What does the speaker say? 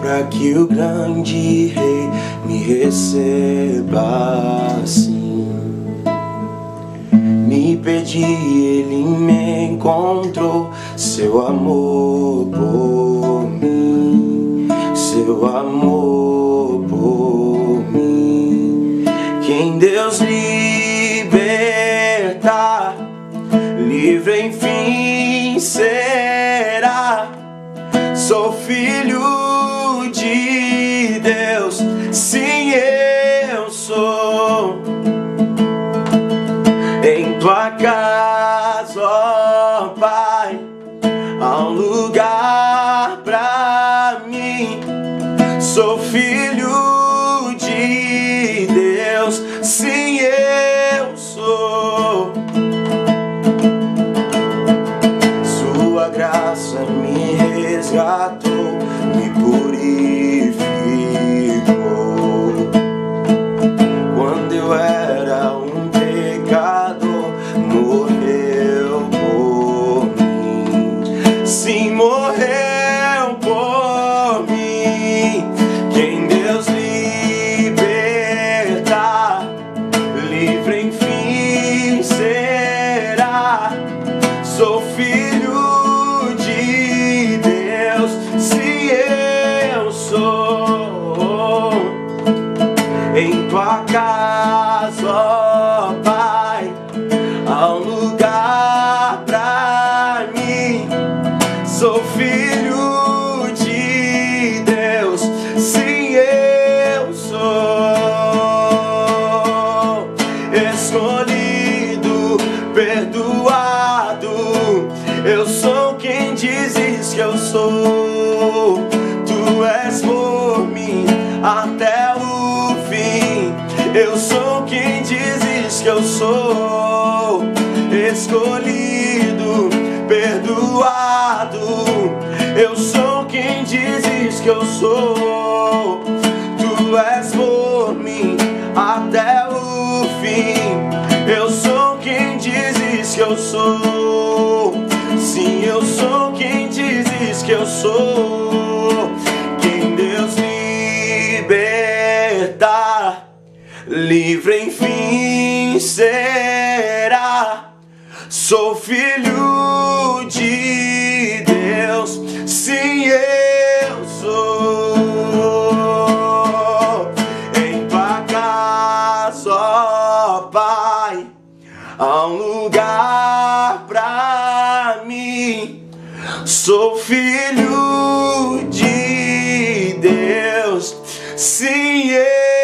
para que o grande rei me receba assim. Me pedi, ele me encontrou, seu amor por mim, seu amor por mim. Quem Deus libertar, livre enfim será. Sou filho de Deus, sim eu sou. Em tua casa, ó Pai, há um lugar pra mim. Sou filho de Deus, sim peccato mi purifica. Sou filho de Deus, sim eu sou escolhido, perdoado. Eu sou quem dizes que eu sou. Tu és por mim até o fim. Eu sou quem dizes que eu sou. Eu sou quem dizes que eu sou. Tu és por mim até o fim. Eu sou quem dizes que eu sou. Sim, eu sou quem dizes que eu sou. Quem Deus libertar, livre enfim será. Sou filho de há um lugar pra mim. Sou filho de Deus, sim, eu.